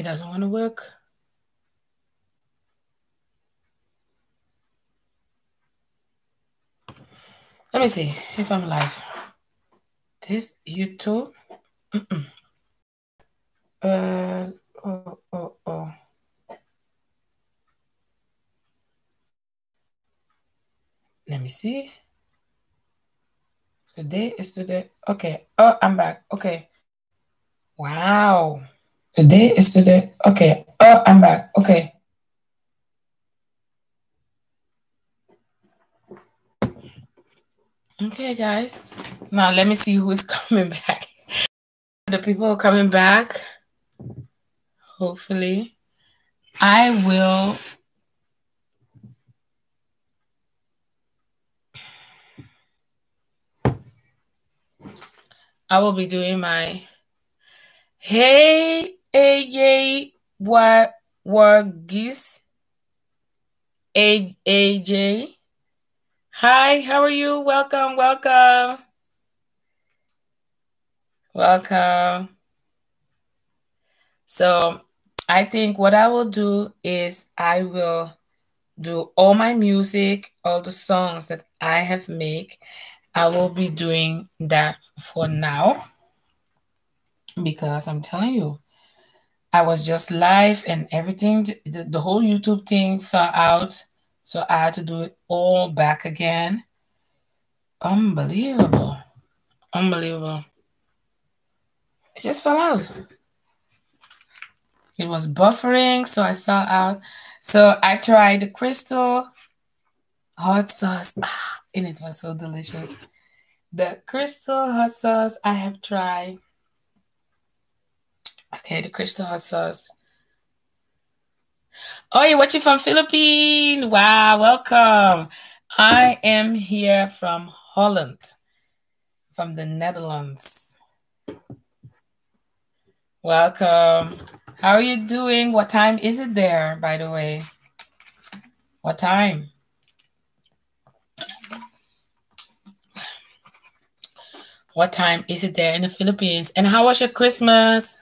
It doesn't want to work. Let me see if I'm live. This YouTube. Mm -mm. Uh oh oh oh. Let me see. Today is today. Okay. Oh, I'm back. Okay. Wow. Today is today. Okay. Oh, I'm back. Okay. Okay, guys. Now let me see who is coming back. The people coming back. Hopefully. I will I will be doing my Hey AJ War Wargis A AJ. Hi, how are you? Welcome, welcome. Welcome. So I think what I will do is I will do all my music, all the songs that I have made. I will be doing that for now because I'm telling you, I was just live and everything, the, the whole YouTube thing fell out. So I had to do it all back again. Unbelievable. Unbelievable. It just fell out. It was buffering, so I fell out. So I tried the crystal hot sauce, ah, and it was so delicious. The crystal hot sauce I have tried. Okay, the crystal hot sauce. Oh, you're watching from Philippines. Wow, welcome. I am here from Holland, from the Netherlands. Welcome. How are you doing? What time is it there, by the way? What time? What time is it there in the Philippines? And how was your Christmas?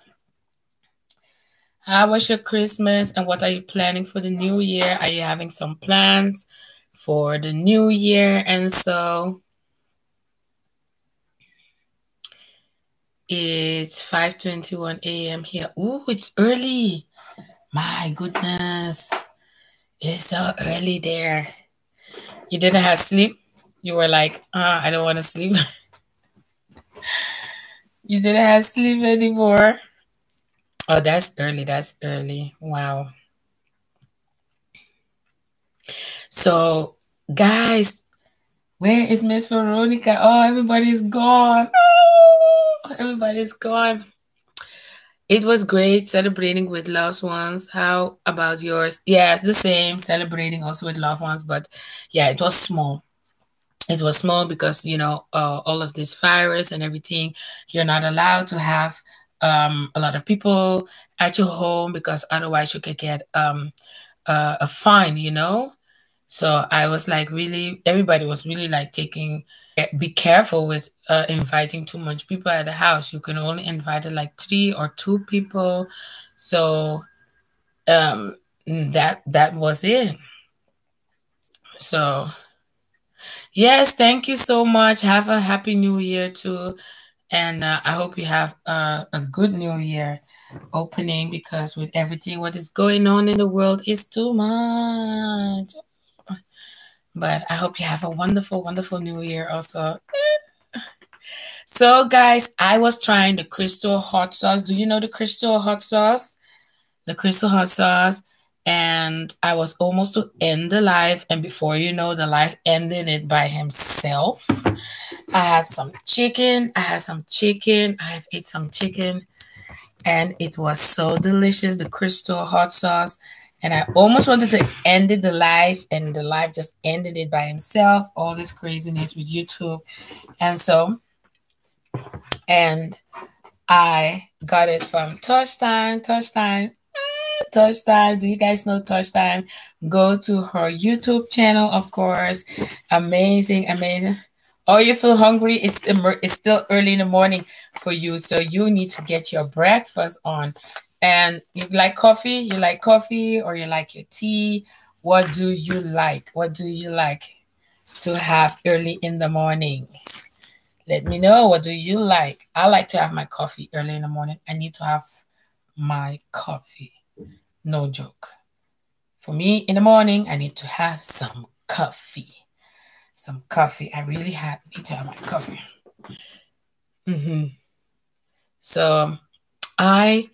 How was your Christmas and what are you planning for the new year? Are you having some plans for the new year? And so it's 5:21 a.m. here. Ooh, it's early. My goodness. It's so early there. You didn't have sleep? You were like, uh, I don't want to sleep. you didn't have sleep anymore. Oh, that's early. That's early. Wow. So, guys, where is Miss Veronica? Oh, everybody's gone. Oh, everybody's gone. It was great celebrating with loved ones. How about yours? Yes, the same. Celebrating also with loved ones, but yeah, it was small. It was small because you know uh, all of this virus and everything. You're not allowed to have um, a lot of people at your home because otherwise you could get um, uh, a fine, you know? So I was like, really, everybody was really like taking, eh, be careful with uh, inviting too much people at the house. You can only invite like three or two people. So um, that that was it. So yes, thank you so much. Have a happy new year too. And uh, I hope you have uh, a good new year opening because with everything what is going on in the world is too much. But I hope you have a wonderful, wonderful new year also. so, guys, I was trying the crystal hot sauce. Do you know the crystal hot sauce? The crystal hot sauce and I was almost to end the live. And before you know, the live ended it by himself. I had some chicken. I had some chicken. I have ate some chicken, and it was so delicious. The crystal hot sauce, and I almost wanted to end it the live, and the live just ended it by himself. All this craziness with YouTube, and so, and I got it from Tosh Time. Tosh Time ah, Tosh Time. Do you guys know Tosh Time? Go to her YouTube channel, of course. Amazing, amazing. Oh, you feel hungry? It's, it's still early in the morning for you, so you need to get your breakfast on. And you like coffee? You like coffee or you like your tea? What do you like? What do you like to have early in the morning? Let me know. What do you like? I like to have my coffee early in the morning. I need to have my coffee. No joke. For me, in the morning, I need to have some coffee. Some coffee. I really have, need to have my coffee. Mm-hmm. So I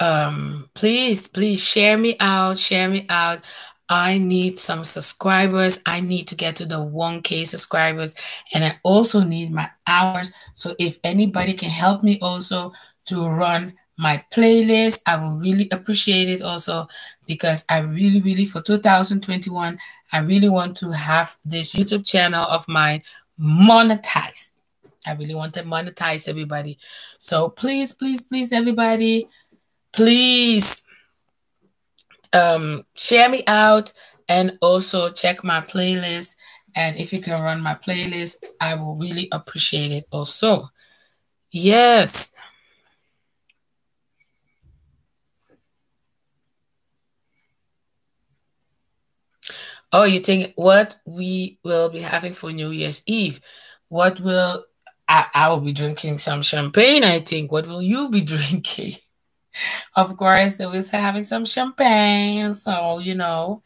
um please please share me out share me out I need some subscribers. I need to get to the 1K subscribers. And I also need my hours. So if anybody can help me also to run my playlist, I will really appreciate it also because I really, really, for 2021, I really want to have this YouTube channel of mine monetized. I really want to monetize everybody. So please, please, please, everybody, please um, share me out and also check my playlist. And if you can run my playlist, I will really appreciate it also. Yes. Oh, you think what we will be having for New Year's Eve? What will I, I will be drinking some champagne, I think. What will you be drinking? of course, it was having some champagne. So, you know.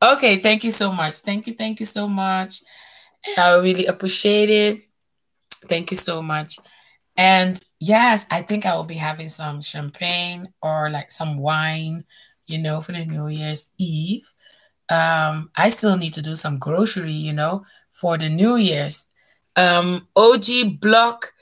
Okay, thank you so much. Thank you, thank you so much. I really appreciate it. Thank you so much. And yes, I think I will be having some champagne or like some wine, you know, for the New Year's Eve. Um, I still need to do some grocery, you know, for the New Year's. Um, OG Block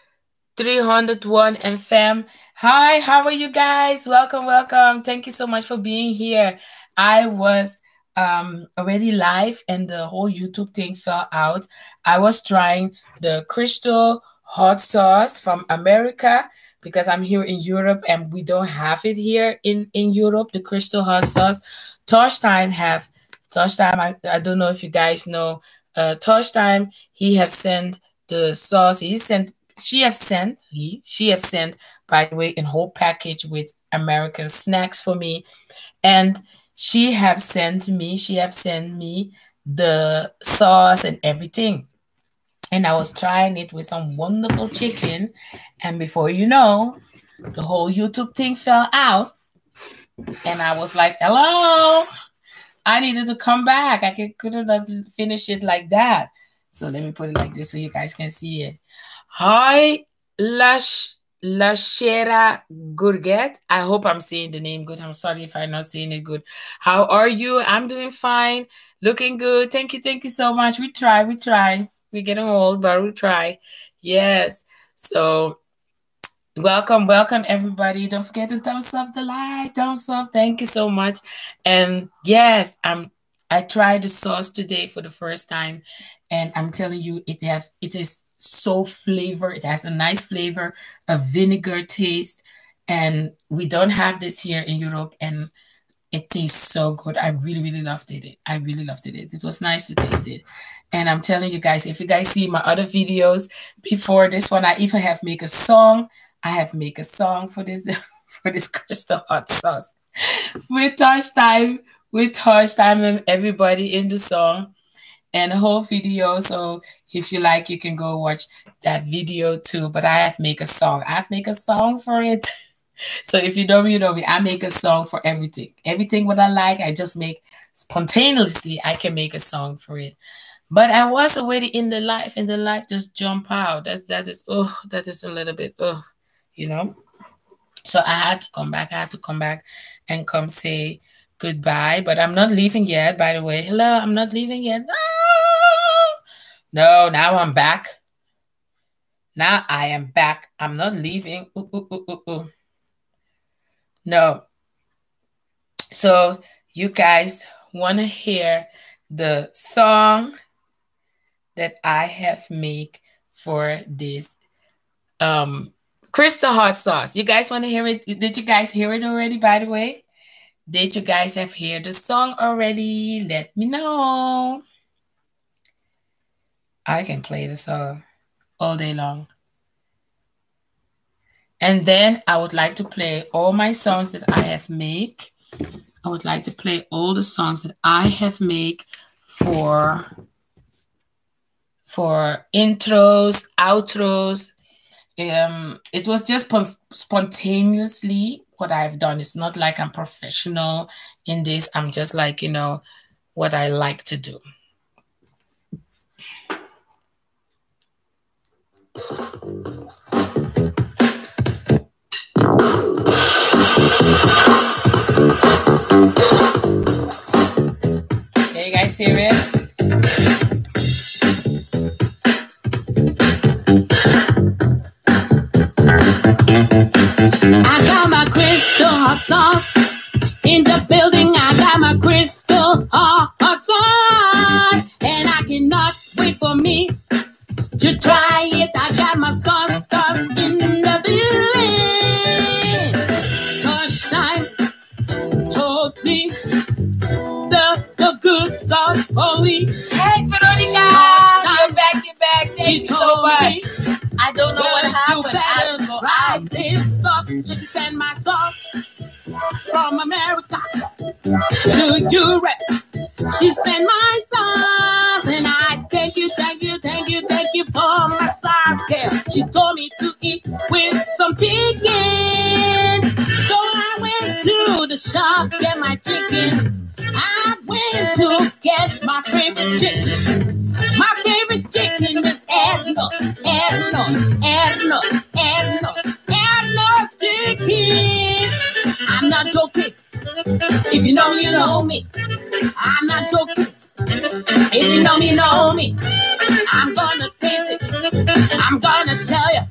301 and fam. Hi, how are you guys? Welcome, welcome. Thank you so much for being here. I was um already live and the whole YouTube thing fell out. I was trying the crystal hot sauce from America because I'm here in Europe and we don't have it here in in Europe. The crystal hot sauce. Tosh time have Tosh time. I, I don't know if you guys know. Uh, Tosh time. He have sent the sauce. He sent she have sent he she have sent by the way in whole package with American snacks for me, and she have sent me she have sent me the sauce and everything. And I was trying it with some wonderful chicken, and before you know, the whole YouTube thing fell out, and I was like, "Hello." I needed to come back. I couldn't finish it like that. So let me put it like this so you guys can see it. Hi, Lash Lashera Gurget. I hope I'm saying the name good. I'm sorry if I'm not saying it good. How are you? I'm doing fine. Looking good. Thank you. Thank you so much. We try. We try. We're getting old, but we try. Yes. So welcome, welcome everybody. Don't forget to thumbs up the like, thumbs up. Thank you so much. And yes, I'm I tried the sauce today for the first time, and I'm telling you, it have it is so flavor. It has a nice flavor, a vinegar taste, and we don't have this here in Europe. And it tastes so good. I really, really loved it. I really loved it. It was nice to taste it. And I'm telling you guys, if you guys see my other videos before this one, I even have make a song. I have make a song for this for this crystal hot sauce with Tosh time, with Tosh time and everybody in the song and whole video. So if you like, you can go watch that video too. But I have make a song. I have make a song for it. so if you know me, you know me. I make a song for everything. Everything what I like, I just make spontaneously. I can make a song for it. But I was already in the life, and the life just jump out. That's that is oh, that is a little bit oh, you know. So I had to come back. I had to come back and come say goodbye. But I'm not leaving yet. By the way, hello, I'm not leaving yet. Ah! No, now I'm back. Now I am back. I'm not leaving. Ooh, ooh, ooh, no. So you guys want to hear the song that I have made for this um crystal hot sauce. You guys want to hear it? Did you guys hear it already, by the way? Did you guys have heard the song already? Let me know. I can play the song all day long. And then I would like to play all my songs that I have made. I would like to play all the songs that I have made for for intros, outros. Um, it was just spontaneously what I've done. It's not like I'm professional in this. I'm just like, you know, what I like to do. Okay, you guys hear it? I got my crystal hot sauce in the building. I got my crystal hot, hot sauce, and I cannot wait for me to try it. I got my sauce sauce in the building. Tosh time told me the the good sauce only. Hey, Veronica! You're back, you're back. Thank She you so told much. me. I don't know what happened. Out. this. So she sent my song from America to Europe. She sent my sauce, and I thank you, thank you, thank you, thank you for my sauce, girl. She told me to eat with some chicken, so I to the shop get my chicken. I went to get my favorite chicken. My favorite chicken is Ernos, Ernos, Ernos, Ernos, Ernos chicken. I'm not joking. If you know, me, you know me. I'm not joking. If you know me, you know me. I'm gonna taste it. I'm gonna tell you.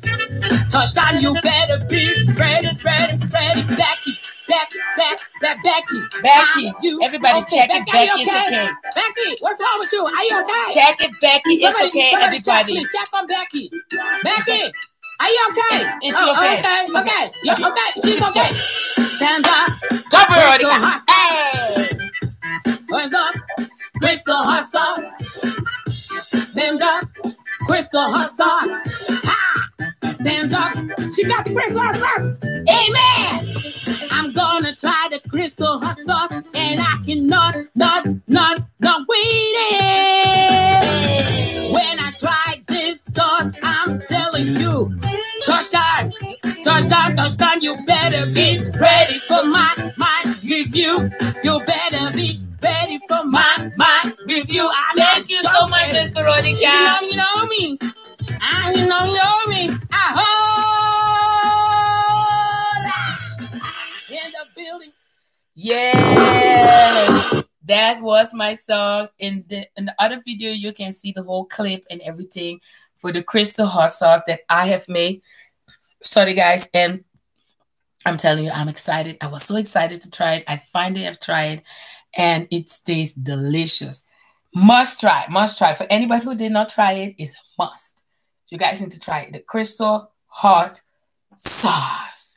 Touchdown, you better be ready, ready, ready. Becky, Becky, Becky, Becky, Becky. Becky, you everybody okay? check if Becky, you is okay. Becky, what's wrong with you? Are you okay? Check if Becky is okay, somebody Check, everybody. please check on Becky. Becky, are you okay? Is- is she Oh, okay? Okay, okay, Okay. okay? She's okay. Stand up. Go, Veronica. hot. Hey! Stand up. Crystal hot sauce. Stand up. Crystal hot sauce. Ha! Stand up. She got the crystal hot sauce. Amen. I'm gonna try the crystal hot sauce, and I cannot, not, not, not wait it. When I try this sauce, I'm telling you, touchdown, touchdown, touchdown. You better be ready for my my review. You better be ready for my my review. I'm Thank you so much, joking. Miss You know, you know me. I you know, you know me. I hold Yes, that was my song. In the in the other video, you can see the whole clip and everything for the crystal hot sauce that I have made. Sorry, guys, and I'm telling you, I'm excited. I was so excited to try it. I finally have tried, and it tastes delicious. Must try, must try. For anybody who did not try it, it's a must. You guys need to try it. The crystal hot sauce.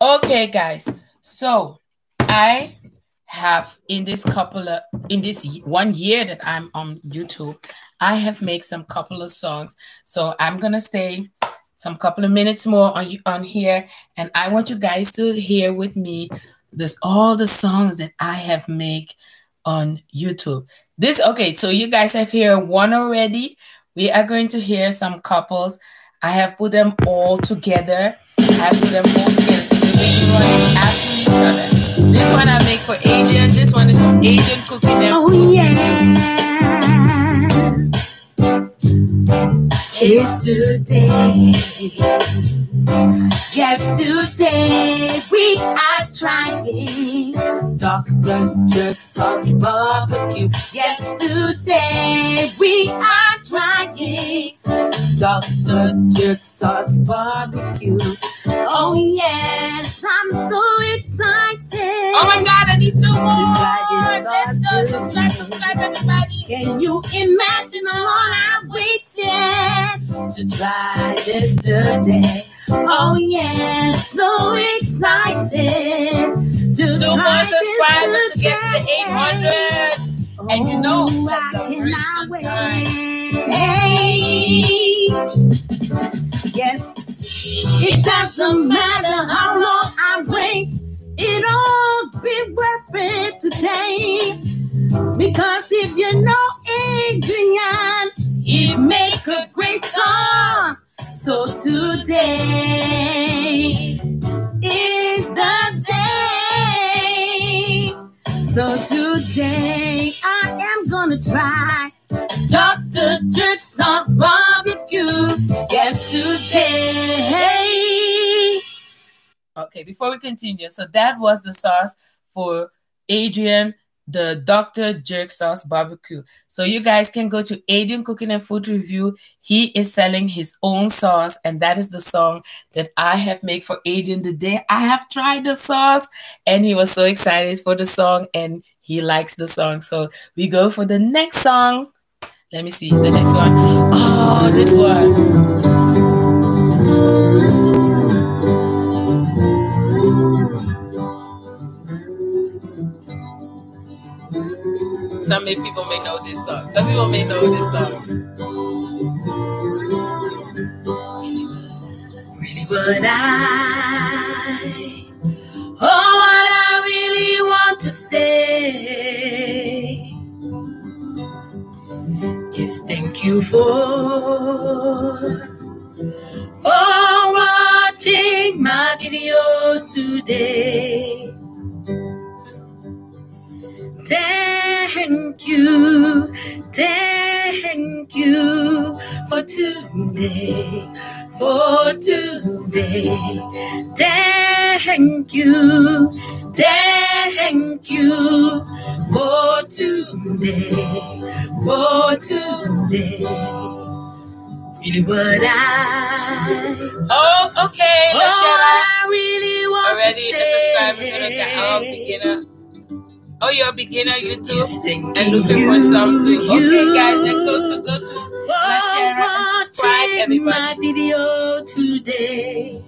Okay, guys. So I have in this couple of in this one year that I'm on YouTube, I have made some couple of songs. So I'm gonna stay some couple of minutes more on you on here, and I want you guys to hear with me this all the songs that I have made on YouTube. This okay, so you guys have here one already. We are going to hear some couples. I have put them all together. I have put them all together, so running after. This one I make for Adrian. This one is for Adrian cooking them. Oh yeah. It's today. Yes, today we are trying Dr. Jerk Sauce Barbecue. Yes, today we are trying Dr. Jerk Sauce Barbecue. Oh yes, I'm so excited. Oh my God, I need two more. Let's go. Subscribe, subscribe, everybody. Can you imagine how long I waited To try this today. Oh yeah, so excited. To Two more subscribers to get to the today. 800. And you know, Oh, celebration time. Hey, yes, It doesn't matter how long I wait, it'll be worth it today. Because if you know Adrian, he make a great song. So today is the day. So today I am gonna try Dr. Jerk Sauce Barbecue. Yes, today. Okay, before we continue, so that was the sauce for Adrian the Dr. Jerk Sauce Barbecue. So you guys can go to Adrian Cooking and Food Review. He is selling his own sauce, and that is the song that I have made for Adrian the day I have tried the sauce, and he was so excited for the song, and he likes the song. So we go for the next song. Let me see the next one. Oh, this one. Some people may know this song. Some people may know this song. Really would I? Oh, what I really want to say is thank you for for watching my video today. Thank you, thank you for today, for today. Thank you, thank you for today, for today. Really what I Oh, okay. oh, Let's. I really want Already to a subscriber say to the beginner. Oh, you're a beginner, you too. is thanking And looking for something. Okay, guys, then go to go to La Shara and subscribe, watching My everybody. video today.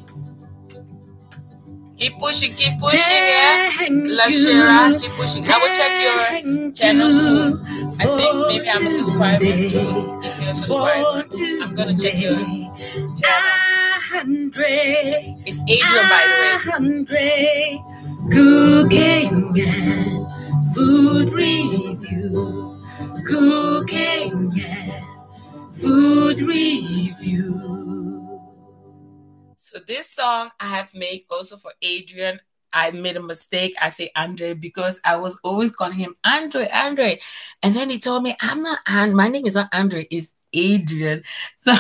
Keep pushing, keep pushing, yeah. Thank La you. Shara, keep pushing. I will check your channel soon. I think maybe I'm a subscriber too. If you're a subscriber, I'm gonna check your channel. It's Adrian, by the way. Andre, cooking and food review, cooking and food review. So this song I have made also for Adrian. I made a mistake. I say Andre because I was always calling him Andre, Andre. And then he told me, I'm not and my name is not Andre, it's Adrian. So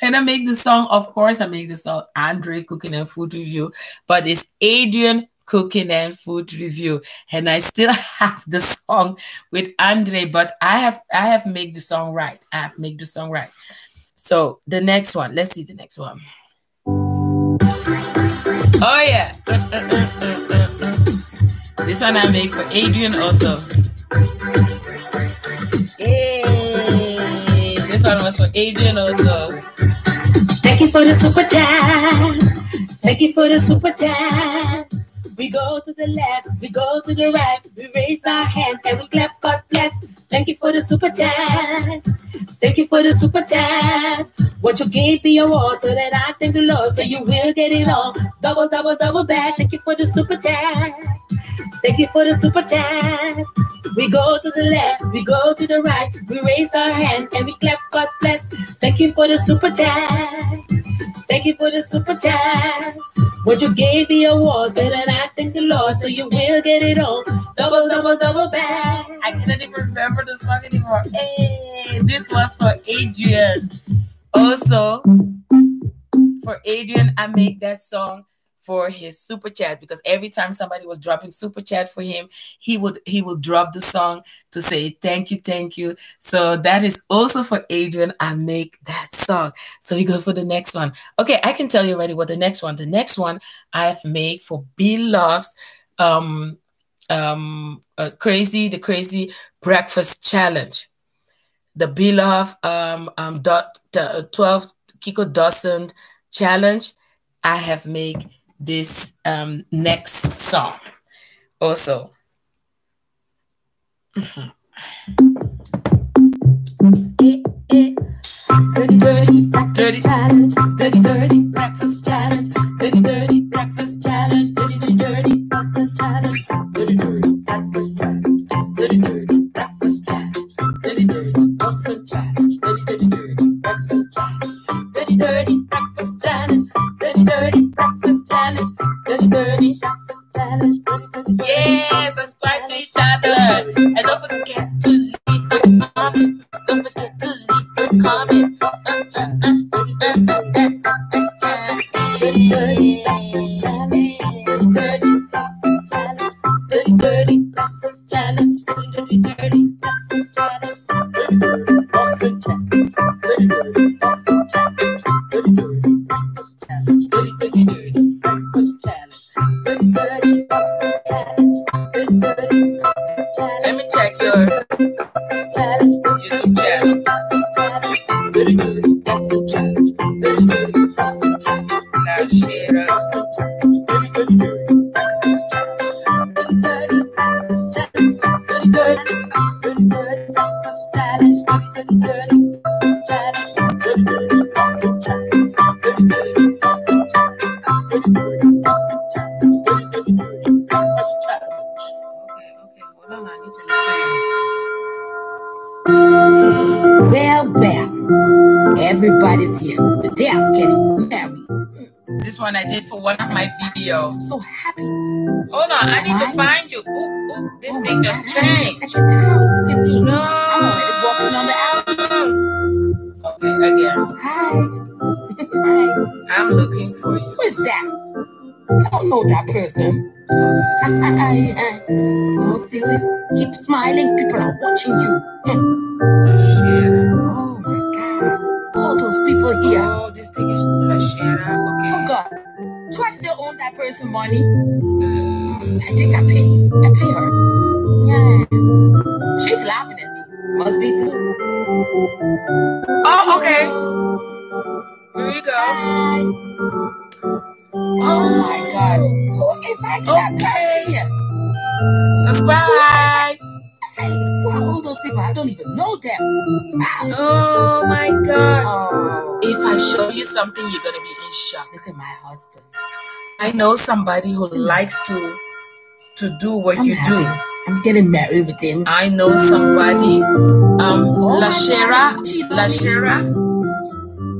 when I make the song, of course I make the song Andre Cooking and Food Review, but it's Adrian Cooking and Food Review. And I still have the song with Andre, but I have I have made the song right. I have made the song right. So the next one, let's see the next one. Oh yeah. Uh, uh, uh, uh, uh, uh. This one I make for Adrian also. Hey, this one was for Adrian also. Thank you for the super chat. Thank you for the super chat. We go to the left, we go to the right, we raise our hand and we clap. God bless. Thank you for the super chat. Thank you for the super chat. What you gave me a war so that I thank the Lord, so you will get it all. Double, double, double back. Thank you for the super chat. Thank you for the super chat. We go to the left, we go to the right, we raise our hand and we clap. God bless. Thank you for the super chat. Thank you for the super chat. What you gave me a so that I thank the Lord, so you will get it all. Double, double, double back. I couldn't even remember the song anymore. Hey, this was for Adrian. Also, for Adrian, I made that song for his super chat because every time somebody was dropping super chat for him, he would he would drop the song to say thank you, thank you. So that is also for Adrian. I make that song. So we go for the next one. Okay, I can tell you already what the next one. The next one I have made for Bloves um um uh, crazy the crazy breakfast challenge the Beloved um, um, dot, uh, 12 Kiko Dozen challenge, I have made this um, next song also. Mhm. Eh, eh. Dirty, dirty, breakfast challenge. Dirty, dirty, breakfast challenge. Dirty, dirty, breakfast challenge. Challenge. Dirty, dirty. Yes, subscribe to each other. And don't forget to leave a comment. Don't forget to leave a comment. Uh, uh, uh, one of my videos. I'm so happy. Hold on, I need to find you. Oh, ooh, this oh thing just changed i can God, changed. No. Money? Uh, I think I pay. I pay her. Yeah. She's laughing at me. Must be good. oh, okay. Here you go. Hi. Oh my God. Who invited that Okay. guy here? Subscribe. Hey, who are all those people? I don't even know them. Ah. Oh my gosh. Oh, If I show you something, you're gonna be in shock. look at my husband. I know somebody who likes to to do what I'm you do. I'm getting married with him. I know somebody, um, Oh Lashera, God, Lashera.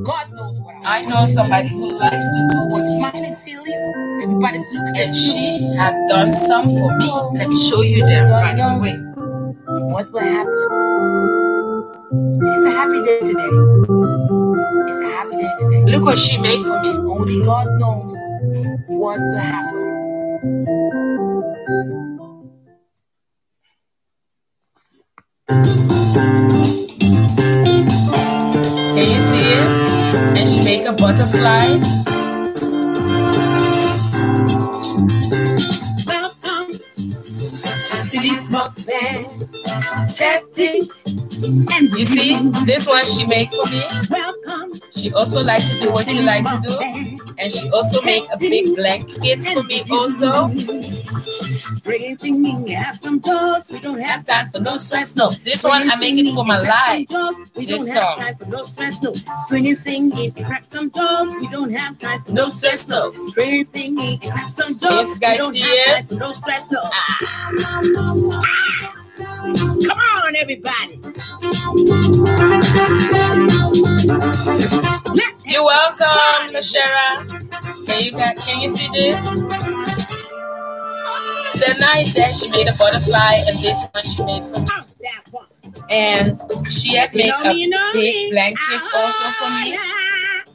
God knows what I know somebody who likes to do what smiling silly? Everybody's looking and she have done some for me. Let me show you them right away. What will happen? It's a happy day today. It's a happy day today. Look what she made for me. Only God knows what will happen. Can you see it? And she make a butterfly. Welcome To band, chatting. And You see, this one she made for me. She also like to do what you like to do. And she also make a big blanket for me also. Praising me, have some dogs. We don't Have time for no stress, no. This one I make it for my life. We This don't have time for no stress, no. Swinging, singing, crack some dogs. We don't have time for No stress, no. Praise singing, crack some Yes, dogs. guys, we don't have time for no stress, no. Come on, everybody. You're welcome, Lashera. Can you got, can you see this? The nice that she made a butterfly, and this one she made for me. Oh, one. And she had made a me, you know big blanket ah, also for me.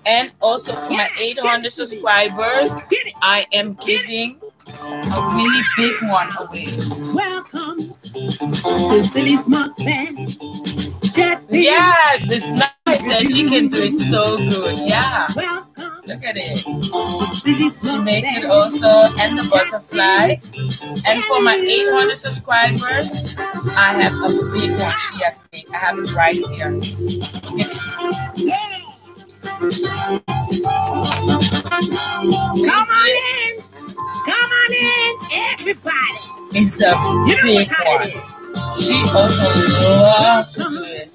And also for my 800 subscribers, I am giving a really big one away. Welcome to Sylis Mukbang. Chat Yeah, this nice that she can do it so good. Yeah, look at it. She make it also and the butterfly. And for my 800 subscribers, I have a big one. She has big. I have it right here. Look at it. Come on in. Come on in, everybody. It's a You know big one. is. She also loves to do it.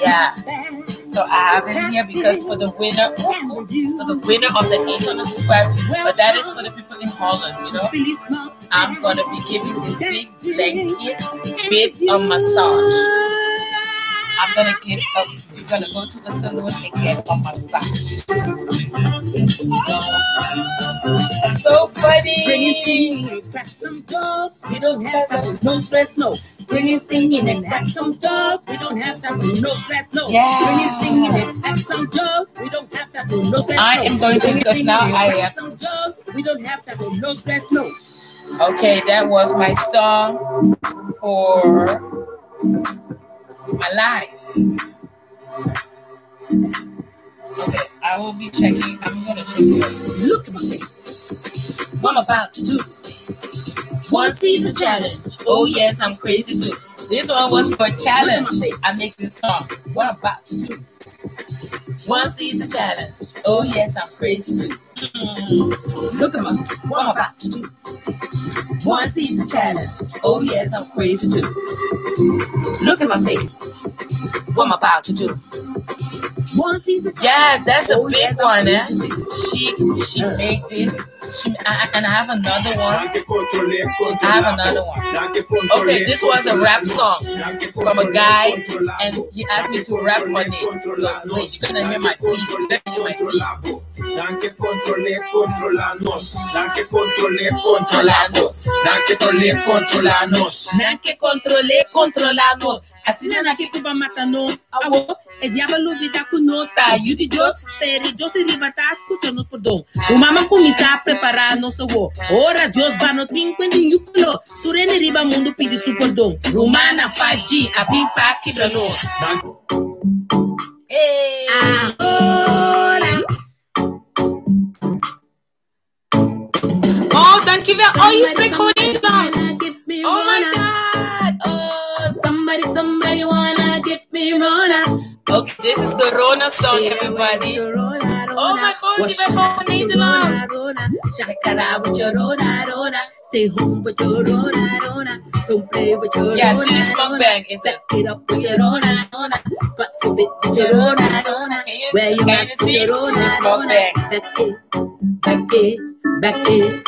Yeah. So I have it here because for the winner, for the winner of the 800 subscribers, but that is for the people in Holland, you know. I'm gonna be giving this big blanket bit of massage. I'm gonna give a, we're gonna go to the salon and get a massage. so funny. Bringing crack some jokes. We don't have time no stress, no. Bringing singing and act some joke. We don't have time no stress, no. Yeah. Bringing singing and act some joke. We don't have time no stress, I no. am going to because now I have- joke. We don't have time no stress, no. Okay, that was my song for my life. Okay, I will be checking. I'm gonna check it. Look at my face. What I'm about to do. One season challenge. Oh yes, I'm crazy too. This one was for challenge. I make this song. What I'm about to do. One season challenge. Oh yes, I'm crazy too. Look at my what I'm about to do. One season challenge. Oh yes, I'm crazy too. Look at my face. What I'm about to do. One season. Yes, that's a Oh, big yes, one, eh? crazy too. She she made this. She I, and I have another one. I have another one. Okay, this was a rap song from a guy, and he asked me to rap on it. So wait, you're gonna hear my piece. You're gonna hear my piece. controle, controlanos. Na que controle, controlanos. Na que controle, controlanos. Na que controle, controlanos. Assim na que Cuba mata nós, avô, é diabo vida com nós, tá? E de Deus, tere, Deus se riba, tá? Escuta no perdão. O mamãe começa a preparar nosso avô. Ora, Deus, vai no trinco em nenhum color. Turene riba, mundo pede seu perdão. Romana 5G, a bimpa quebra nós. Ei! Eh, ah. Oh, dankjewel. Oh, you Nederlands. Oh my. God. Oh, Somebody, somebody wanna give me Rona. okay, this is the Rona song, everybody. Oh my God, bent gewoon Nederland. Shakara with your Rona, Rona. Stay home with your Rona, Rona. Don't play with your Yeah, Rona, see this Rona. mukbang is it? Back it up with your Rona, Rona. Fuck a bit with your Rona, Rona. Where you at with your Rona, Rona. Back it, back it, back it,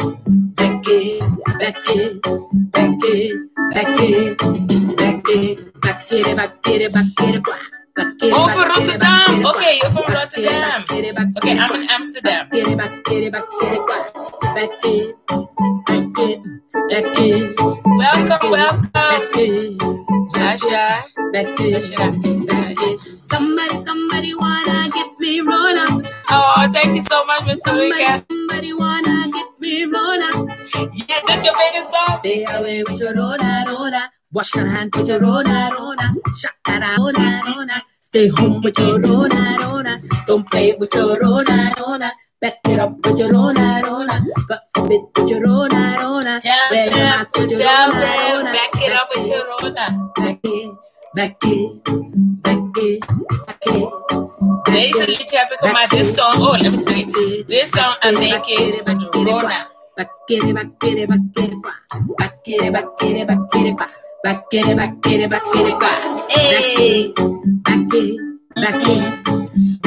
back it, back it, back it, back it, back it, back it, back it, back it, back it. Oh, from Rotterdam. Okay, you're from Rotterdam. back it, back Okay, I'm in Amsterdam. Welcome, welcome. back it, Yasha. back it, back it. Somebody, somebody wanna give me Rona. Oh, thank you so much, Mr. Rika. somebody wanna give me Rona. Yeah, that's your favorite song. Stay away with your Rona, Rona. Wash your hand with your Rona, Rona. Shakara, Rona, Rona. Stay home with your Rona, Rona. Don't play with your Rona, Rona. Back it up with your Rona, Rona. God forbid with your Rona, Rona. Wear your mask with your Rona, Rona. back it up with your Rona. Back it, back it, back it. Deixa ele te happy com my this song. Oh, let me speak. This song I'm naked, Rona. Bakere, bakere, bakere, kwa. Bakere, bakere, bakere, kwa. Bakere, bakere, bakere, kwa. Hey! Bakere, bakere.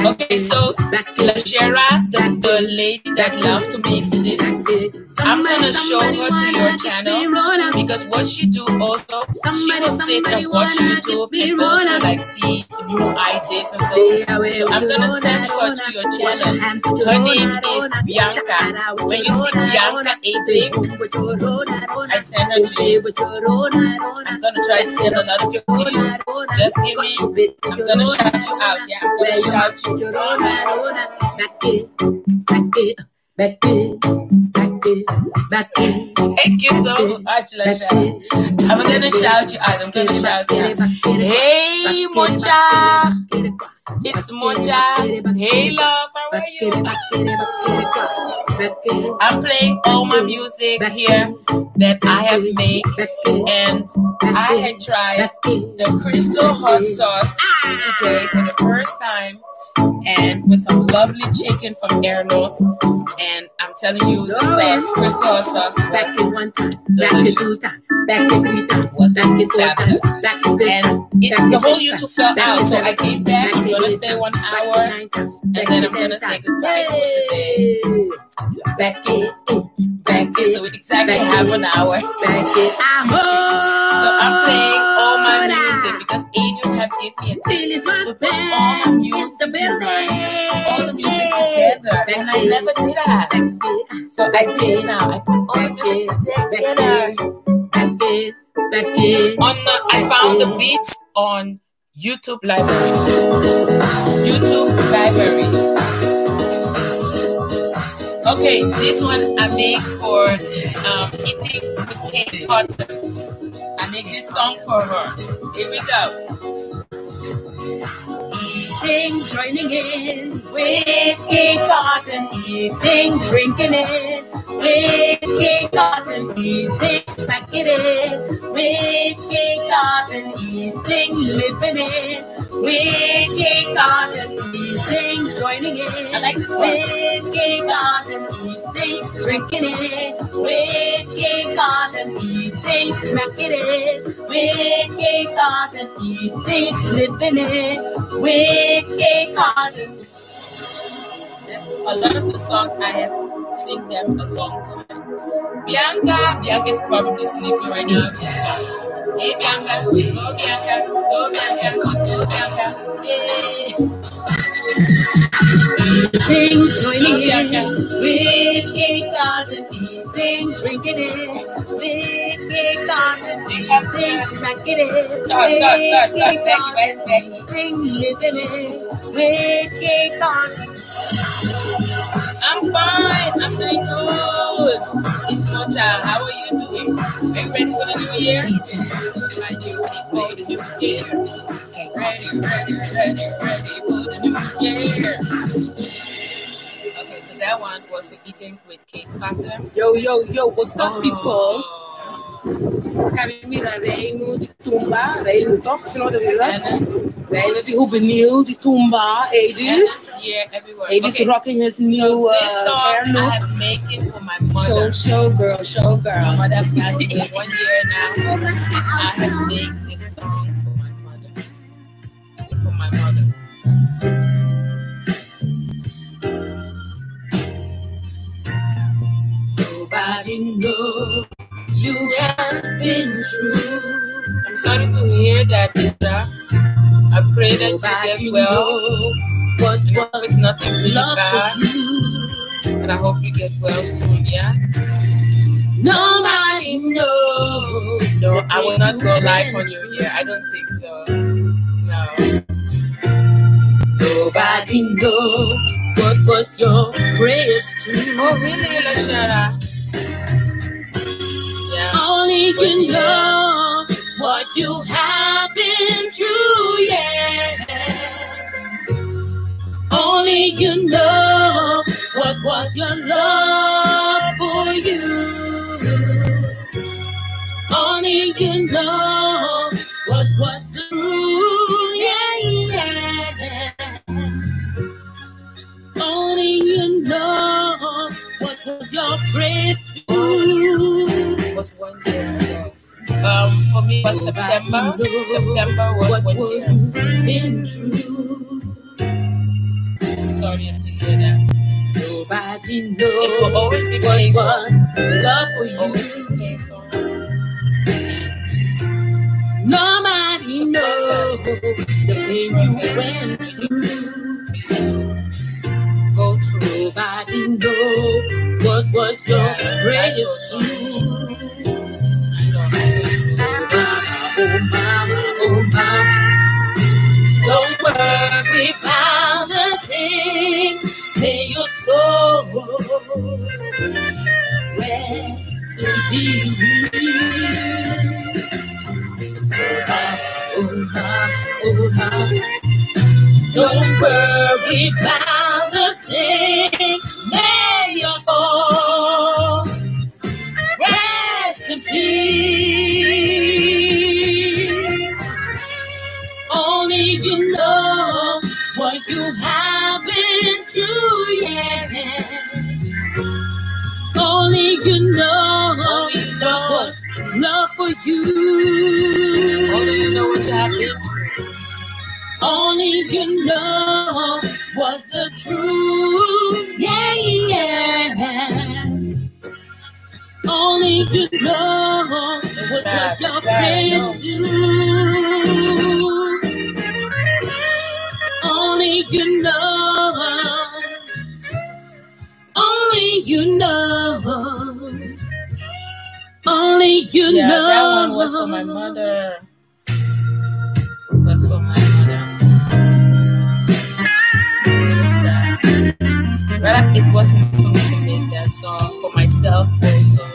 Okay, so La Shera, the, the lady that loved to mix this. I'm gonna show her to your channel give me Rona. because what she do also, she will sit and watch YouTube and also like see new ideas and so. So I'm gonna send her to your channel. hand with your Her name is Bianca. When you see Bianca Rona. Eight Stay Dick, home with your Rona, Rona. I send her to you. with your Rona, Rona. I'm gonna try to send another clip to you. Just give me. I'm gonna shout you out. Yeah, I'm gonna shout you. Back it, back it, back it. Thank you so much, Lasha. I'm gonna shout you out. I'm gonna shout you out. Hey, Moncha. It's Moncha. Hey, love. How are you? I'm playing all my music here that I have made, and I had tried the Crystal Hot Sauce today for the first time. And with some lovely chicken from Ernos. And I'm telling you, the sauce, crystal sauce Back was it one time, back it two times, back it three times, Was back four times, fabulous. back fifth and it, back the whole YouTube fell back out. So I came back. back I'm gonna stay time, one hour, and back then I'm gonna say time. goodbye for today. Back it, back it. So exactly half an hour. Back it, So I'm playing all my music because Adrian have given me a tip Till it's my to put all my music behind, all the music together, and I never did that. So I did now. I put all the music together. Back it, back it. On the, I found the beats on YouTube Library. YouTube Library. Okay, this one I make for um, eating with Kate Cotton. I make this song for her. Here we go. Eating, joining in with Kate Cotton. Eating, drinking it with Kate Cotton. Eating, smacking it with Kate Cotton. Eating, living it with Kate Cotton. Eating, joining in. I like this one. With Kate Cotton. Eating, drinking it with Kate Cotton. Eating, smacking it with Kate Cotton. Eating, living it with Kate Cotton. There's a lot of the songs I have sing them a long time. Bianca, Bianca's probably sleeping right now. Bianca, go Bianca, go Bianca, go Bianca. Eating, joining in with Kate Cotton, eating, drinking it with Kate Cotton, eating, smacking it. Start, start, start, start, Becky, where's Becky? Living it with Kate Cotton. I'm fine. I'm doing good. It's Mocha. How are you doing? Are you ready for the new year? Are you ready for the new year? Ready, ready, ready, ready for the new year. Okay, so that one was for eating with Kate Carter. Yo, yo, yo, what's up, people? Oh, Kami mira Reino di Tumba, Reino toch? Sino wat is dat? Dennis, Reino di Juvenil, di Tumba, ages. Here everywhere. Ages Okay, rocking his so new this uh, hair look. it for my Show, mother. show girl, show My girl. mother passed away one year now. I have made this song for my mother. For my mother. Nobody knows you have been true. I'm sorry to hear that, Lisa. I pray that you get well. What And I hope it's nothing really love bad. And I hope you get well soon, yeah? Nobody knows. No, I will not go live on you Year. I don't think so. No. Nobody knows what was your praise to. Oh, really, Lashara? Only yeah. know what you have been through, yeah. Only you know what was your love for you. Only you know was what true, yeah, yeah. Only you know what was your praise to. Was one year ago. Um, for me, it was September. September was what one year. been through? I'm sorry to hear that. Nobody knows. It will always be painful. was love for Always you. be painful. Nobody knows the pain you went through. Go through. Nobody knows what was your I know. to. Oh mama, oh mama, don't worry about the thing. May your soul rest in peace. Oh mama, oh mama, don't worry about the day may your fall. Rest in peace. Only you know what you have been through, yeah. Only you know, what love for you. Only you know was the truth. Yeah, yeah. Only you know what sad, your no. to. Only you know. Only you know. Only you Yeah, know. that one was for my mother. It wasn't for me to make that song for myself also.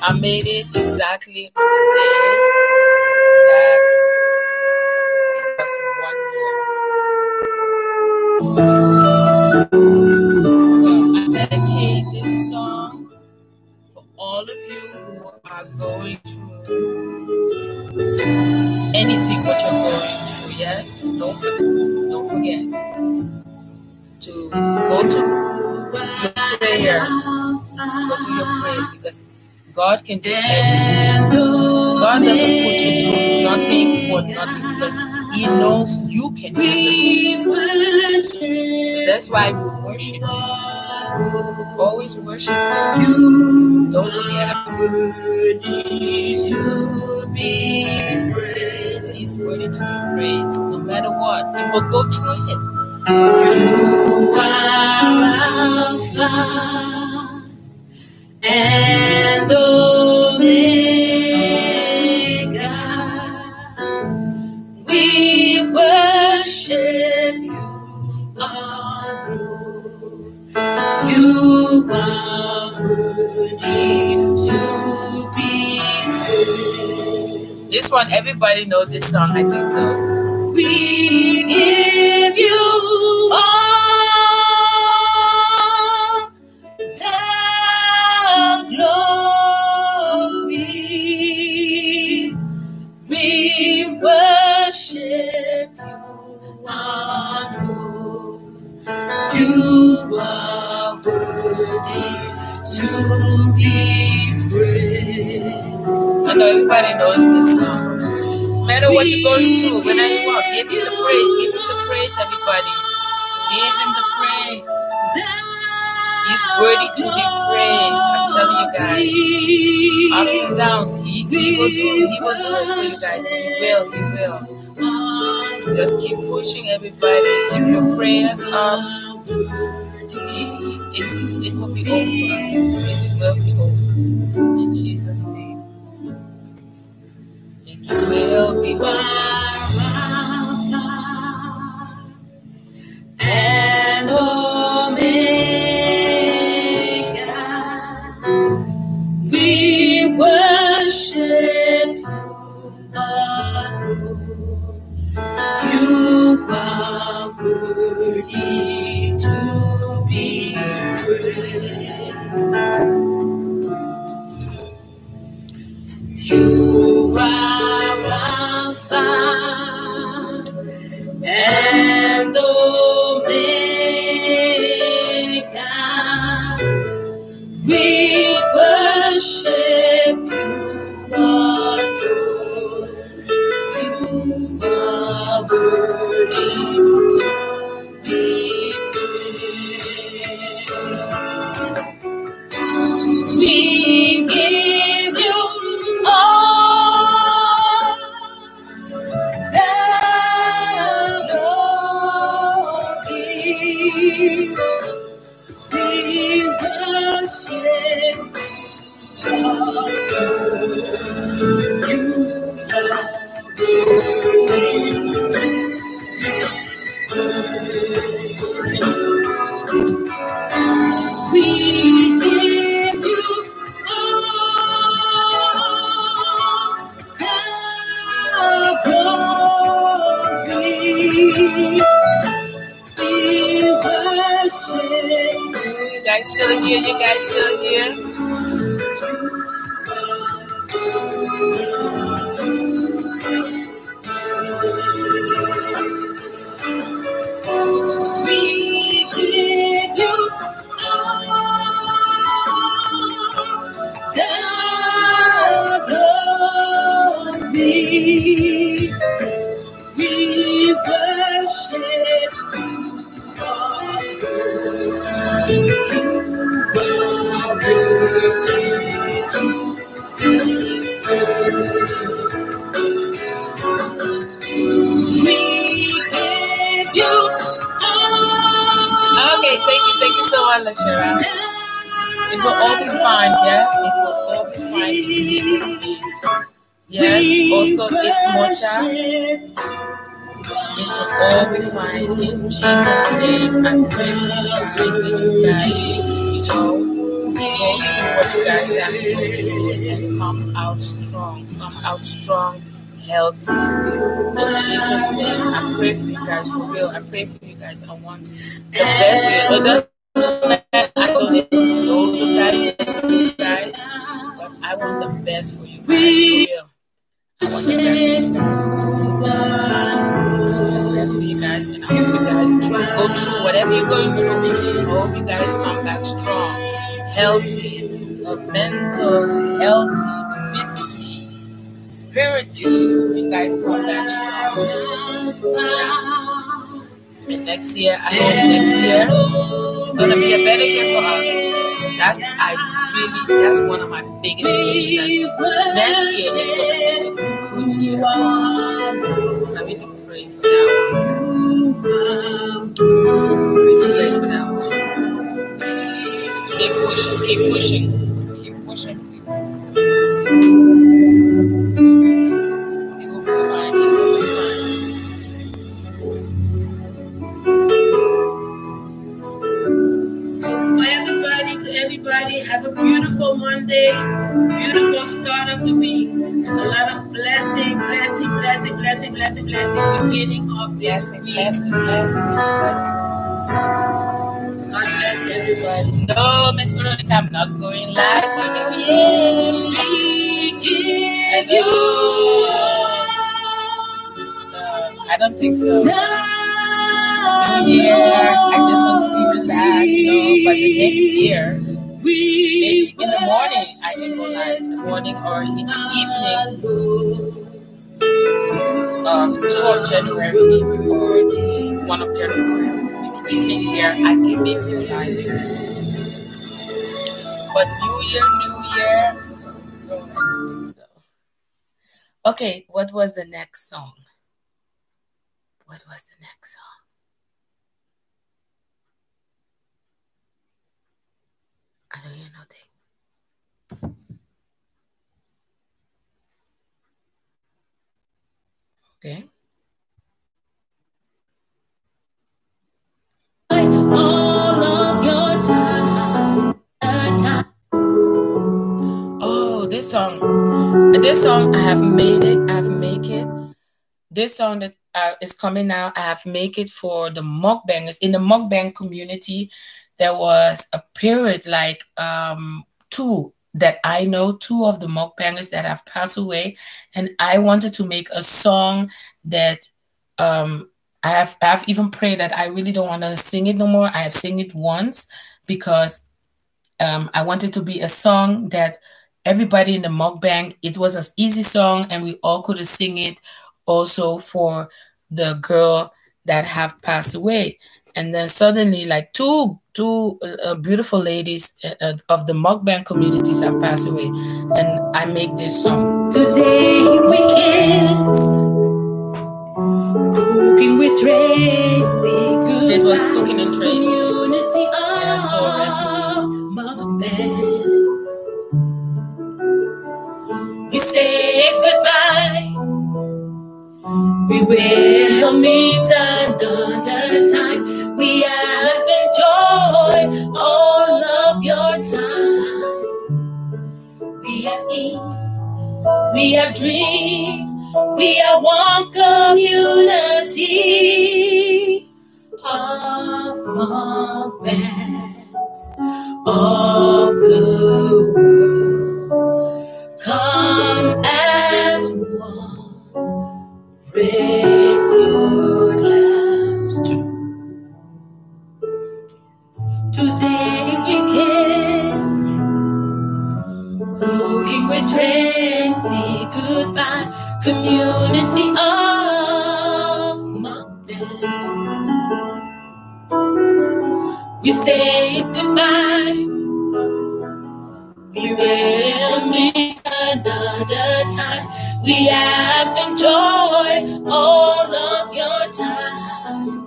I made it exactly on the day that it was one year. So I dedicate this song for all of you who are going through anything what you're going through. Yes, don't forget, don't forget to go to your prayers, go to your prayers because God can do everything. God doesn't put you through nothing for nothing because He knows you can handle it. So that's why we worship Him. Always worship Him. Don't forget to be praised. He's worthy to be praised. No matter what, you will go through it. You are Alpha and Omega. We worship you, our Lord. You are worthy to be praised. This one, everybody knows this song. I think so. We what you're going through, whenever you walk, give him the praise. Give him the praise, everybody. Give him the praise. He's worthy to be praised. I'm telling you guys. Ups and downs, he, he will do it. He will do it for you guys. He will. He will. Just keep pushing, everybody. Keep your prayers up. It, it, it will be over. Will We strong, healthy, mental, healthy, physically, spiritually. You guys come back strong. Yeah. And next year, I hope next year is gonna be a better year for us. That's I really that's one of my biggest wishes next year is gonna be a good year for us. I really pray for that one. Pray. Keep pushing, keep pushing, keep pushing. It will be fine. It will be fine. To everybody, to everybody, have a beautiful Monday, beautiful start of the week. A lot of blessing, blessing, blessing, blessing, blessing, blessing. Beginning of this Blessing, week. blessing, blessing, everybody. No, Miss Veronica, I'm not going live for New Year. We give you No, I don't think so. New Year, I just want to be relaxed, you know. But the next year, maybe in the morning, I can go live in the morning or in the evening of 2 of January, maybe, or 1 of January. In evening here, I can maybe go live. But New Year, New Year, so. Okay, what was the next song? What was the next song? I don't hear nothing. Okay. all of your time. time. Oh, this song. This song I have made it. I have make it. This song that uh, is coming out, I have make it for the mukbangers in the mukbang community. There was a period like um two that I know, two of the mukbangers that have passed away, and I wanted to make a song that um I have I have even prayed that I really don't want to sing it no more. I have sing it once because um, I wanted it to be a song that everybody in the mukbang, it was an easy song and we all could have sing it also for the girl that have passed away. And then suddenly like two two uh, beautiful ladies uh, uh, of the mukbang communities have passed away. And I make this song. Today we kiss. Cooking with Tracy. Good It was Cooking and Tracy. Community Yeah, so rest in peace. mukbang. We say goodbye. We will meet another time. We have enjoyed all of your time. We have eaten, we have dreamed, we are one community of mukbangs of the world. Come as one. Raise your glass to Today we kiss Cooking with Community of mukbangs We say goodbye We will meet another time. We have enjoyed all of your time.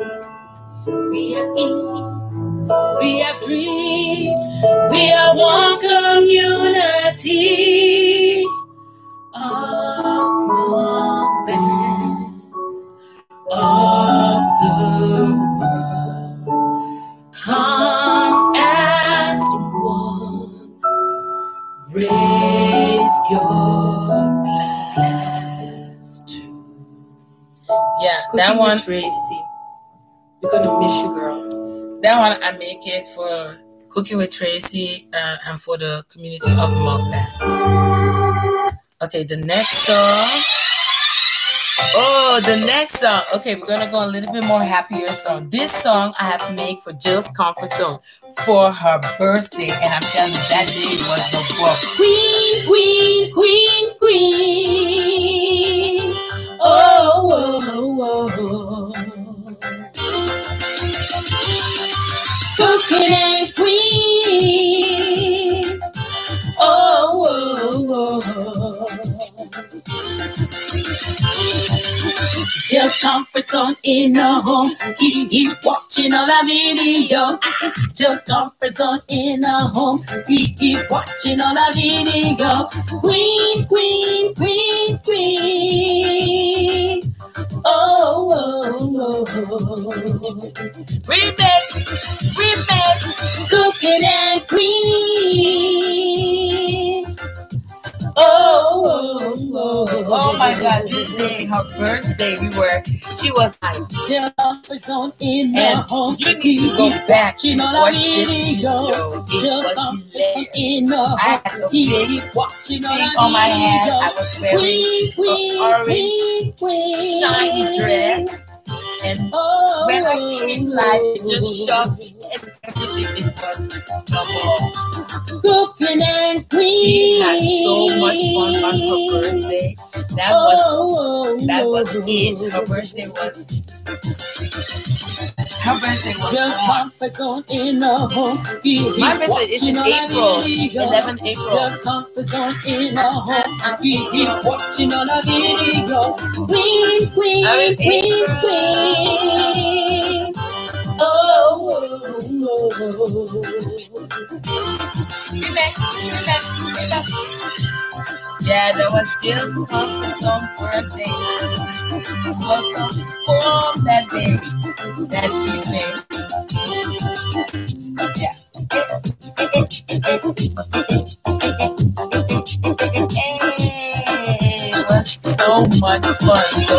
We have eaten, we have dreamed. We are one community one. Tracy. We're gonna miss you, girl. That one I make it for cooking with Tracy uh, and for the community of mukbangs. Okay, the next song. Oh, the next song. Okay, we're gonna go a little bit more happier song. This song I have made for Jill's comfort zone for her birthday, and I'm telling you that day was the book. Queen, queen, queen, queen. Oh, oh, oh. Cooking and queen. Oh, oh, oh. Just comfort zone in the home. Keep, keep watching all the video. Just comfort zone in the home. Keep, keep watching all the video. Queen, queen, queen, queen. Oh, oh, oh, oh. Remix, remix. Cooking and queen. Oh, oh, oh, Oh my God, this day, her birthday, we were. She was like, and you need to go back and watch this video. It was hilarious. I had the big thing on my head. I was wearing queen, orange shiny dress, and Oh, when I came live, it just shocked everything. It was ball. Cooking and queen. She had so much fun on her birthday. That was Oh, oh, oh that was oh. it. Her birthday was her birthday was Just on. comfort zone in the home. My birthday is in watching all the April, video. 11 April. Just comfort zone in the home. Keep keep watching all the video. Queen, queen, oh, queen, queen. Yeah, that was Jill's comfort zone birthday. Was the home that day, that evening. Yeah. So much fun. So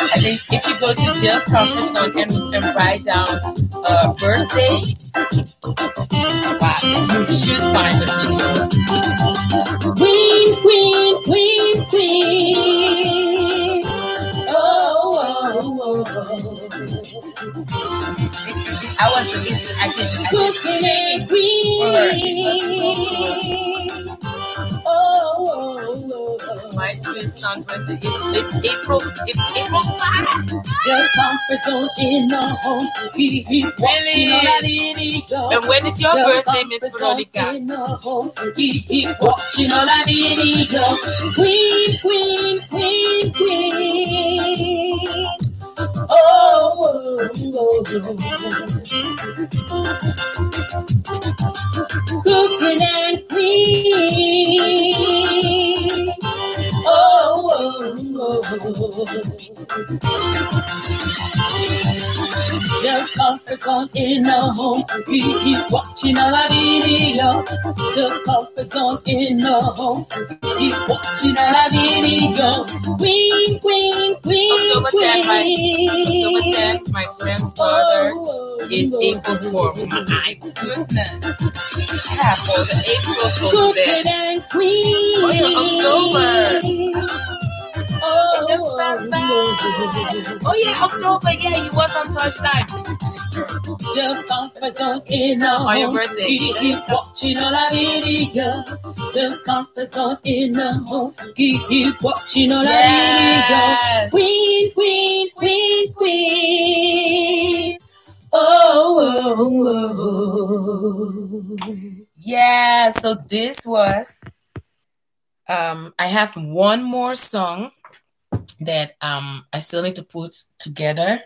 I think if you go to Jill's comfort zone and, and write down uh, birthday, wow, you should find the video. Queen, queen, queen, queen. Oh, oh, oh, oh. I was the I did I did Cooking and queen. My twin son birthday. It's, it's April. It's April 5. Just comfort zone in the home. Keep keep all. And when is your Just birthday, Miss Veronica? home. Keep watching all that video. Queen, queen, queen, queen. Oh, oh, oh, oh. Cooking and queen. Oh, oh, oh. Just comfort zone in the home. We keep watching our video. Just comfort zone in the home. Keep watching our video. Queen, queen, queen, October 10, my-. October 10th, my grandfather Oh, oh, is oh. April 4. My goodness. I have all the April. Cooking and queen. Oh, October. Oh, It just passed by. Oh yeah, October. Yeah, you was on Tosh time. It's true. Just comfort zone in the On your birthday. Keep, keep watching all our video. Just zone in the home. Keep, watching all our Yes. video. Queen, queen, queen, queen. Oh, oh, oh. Yeah, so this was um I have one more song that um I still need to put together,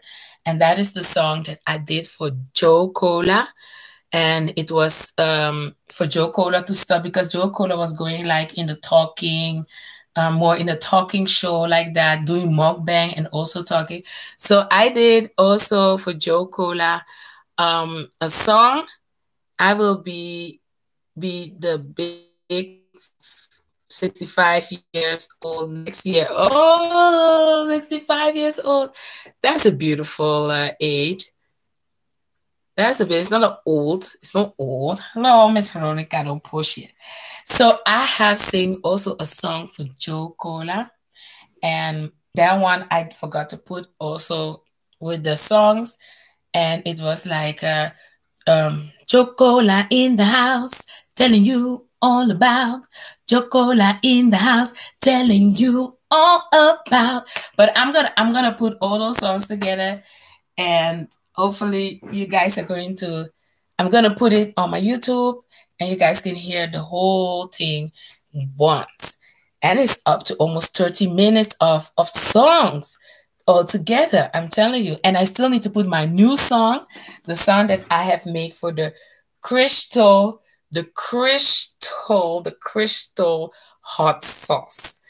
and that is the song that I did for Joe Cola. And it was um for Joe Cola to stop because Joe Cola was going like in the talking, um, more in a talking show like that, doing mukbang and also talking. So I did also for Joe Cola um a song. I will be be the big 65 years old next year. Oh, 65 years old. That's a beautiful uh, age. That's a bit, it's not old. It's not old. Hello, Miss Veronica, don't push it. So I have sing also a song for Joe Cola. And that one I forgot to put also with the songs. And it was like uh, um, Joe Cola in the house, telling you all about Jocola in the house, telling you all about. But I'm gonna I'm gonna put all those songs together, and hopefully you guys are going to. I'm gonna put it on my YouTube, and you guys can hear the whole thing once. And it's up to almost 30 minutes of of songs all together. I'm telling you. And I still need to put my new song, the song that I have made for the Crystal the crystal, the crystal hot sauce.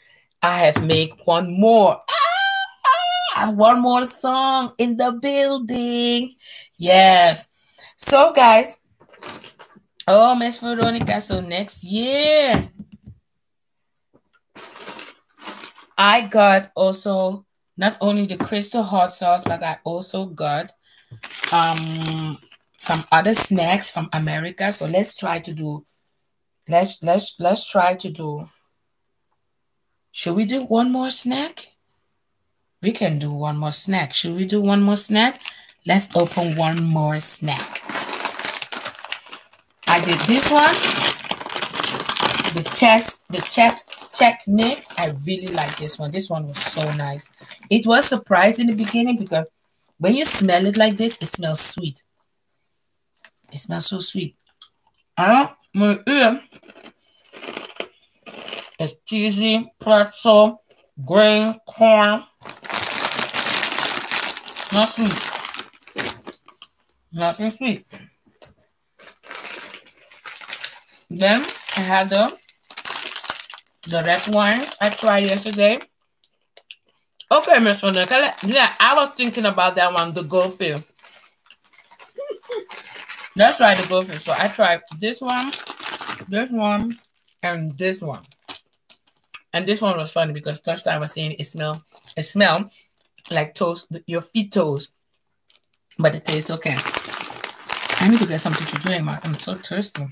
I have made one more. Ah, one more song in the building. Yes. So, guys, oh, Miss Veronica, so next year, I got also not only the crystal hot sauce, but I also got um some other snacks from America. So let's try to do let's let's let's try to do should we do one more snack? We can do one more snack. Should we do one more snack? Let's open one more snack. I did this one. The chest, the check Chex Mix. I really like this one. This one was so nice. It was surprised in the beginning because when you smell it like this, it smells sweet. It smells so sweet. Ah, my ear is cheesy, pretzel, green corn. Not sweet. Not so sweet. Then I had the the red wine I tried yesterday. Okay, Miss Vanessa. Yeah, I was thinking about that one, the gold goldfish. Let's try the goldfish. So I tried this one, this one, and this one. And this one was funny because first time I was saying it smell, it smell like toast, your feet toes, but it tastes okay. I need to get something to drink. I'm so thirsty.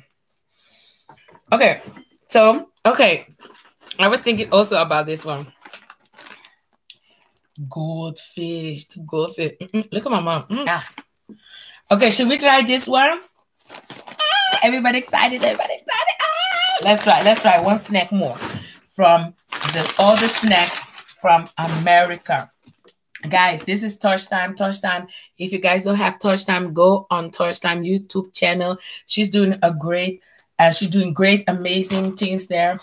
Okay, so okay, I was thinking also about this one. Goldfish, goldfish. Mm -mm, look at my mom. Mm. Okay, should we try this one? Ah, everybody excited? Everybody excited? Ah, let's try. Let's try one snack more from the all the snacks from America. Guys, this is Tosh Time. Tosh Time. If you guys don't have Tosh Time, go on Tosh Time YouTube channel. She's doing a great, uh, she's doing great, amazing things there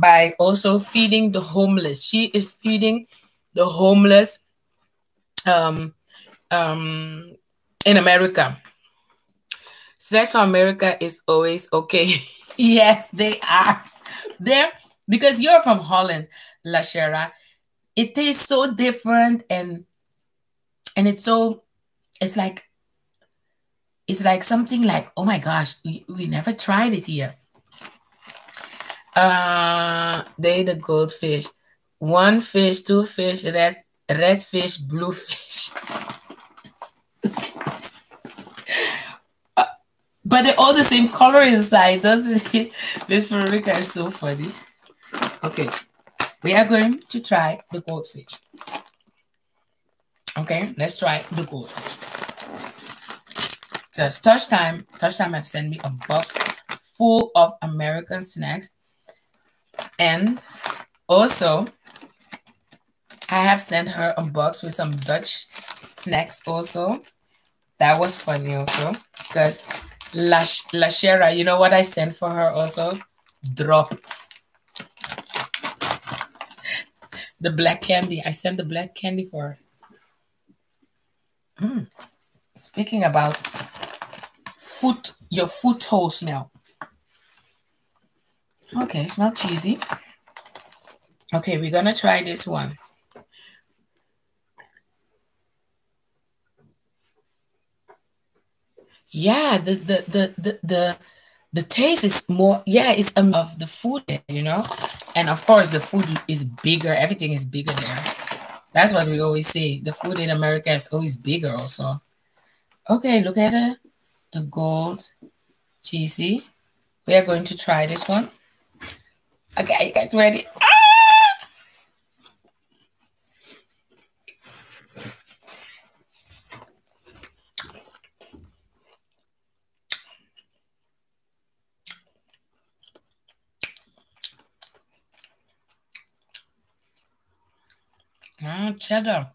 by also feeding the homeless. She is feeding the homeless um um in America. Sex for America is always okay. yes, they are. There because you're from Holland, La Shera. It tastes so different and and it's so it's like it's like something like oh my gosh we, we never tried it here uh they the goldfish one fish two fish red red fish blue fish But they're all the same color inside, doesn't it? Miss Veronica is so funny. Okay, we are going to try the goldfish. Okay, let's try the goldfish. Just Tosh time. Tosh time have sent me a box full of American snacks. And also, I have sent her a box with some Dutch snacks also. That was funny also because La, La Shera, you know what I sent for her also? Drop. The black candy. I sent the black candy for her. Mm. Speaking about foot, your foot hole smell. Okay, smell cheesy. Okay, we're gonna try this one. Yeah, the the the the the, the taste is more yeah, it's um, of the food, you know, and of course the food is bigger. Everything is bigger there. That's what we always say. The food in America is always bigger, also. Okay, look at it. The gold cheesy. We are going to try this one. Okay, you guys ready? Ah! Cheddar.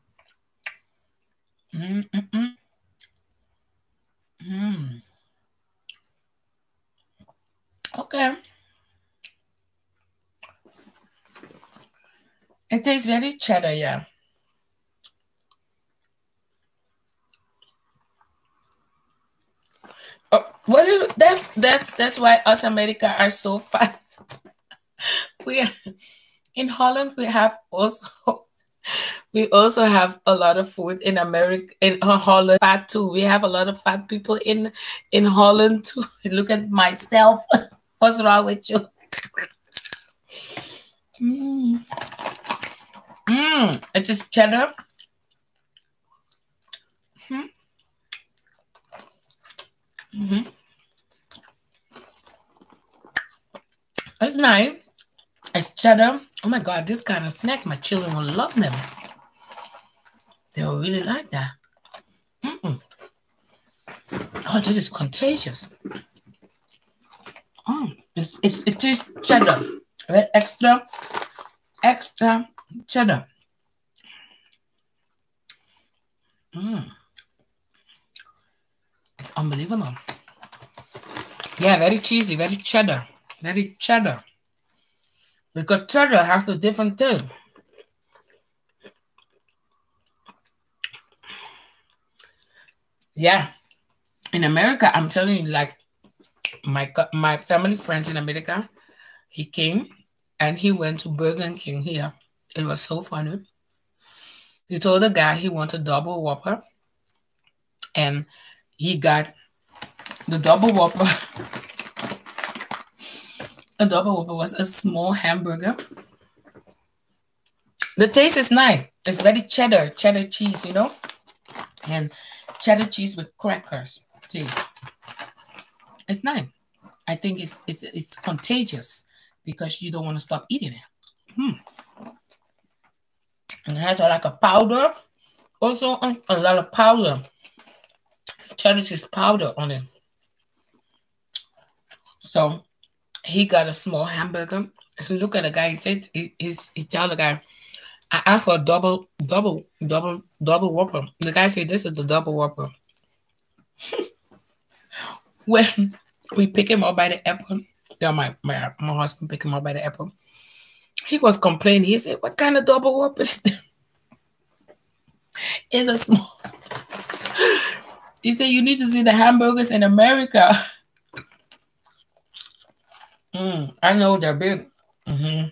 Mm, mm, mm. Mm. Okay. It tastes very cheddar, yeah. Oh, what is, that's that's that's why us America are so fat. we are, in Holland we have also we also have a lot of food in America in Holland fat too. We have a lot of fat people in in Holland too. Look at myself. What's wrong with you? Mmm. Mmm. It is cheddar. Hmm. Mm-hmm. It's nice. It's cheddar. Oh my God, this kind of snacks, my children will love them. They will really like that. Mm-mm. Oh, this is contagious. Oh, it's, it's, it is cheddar. Right? Extra, extra cheddar. Mm. It's unbelievable. Yeah, very cheesy, very cheddar, very cheddar. Because cheddar has a different taste. Yeah. In America, I'm telling you, like my my family friends in America, he came and he went to Burger King here. It was so funny. He told the guy he wanted a double whopper, and he got the double whopper A double whopper was a small hamburger. The taste is nice. It's very cheddar, cheddar cheese, you know, and cheddar cheese with crackers. Taste. It's nice. I think it's it's it's contagious because you don't want to stop eating it. Hmm. And it has like a powder, also a lot of powder, cheddar cheese powder on it. So he got a small hamburger. He look at the guy. He said, he, he's, he tell the guy, I asked for a double, double, double, double whopper. The guy said, this is the double whopper. when we pick him up by the airport, yeah, my, my, my husband pick him up by the airport. He was complaining. He said, what kind of double whopper is this? It's a small. he said, you need to see the hamburgers in America. Mm, I know they're big. Mm-hmm.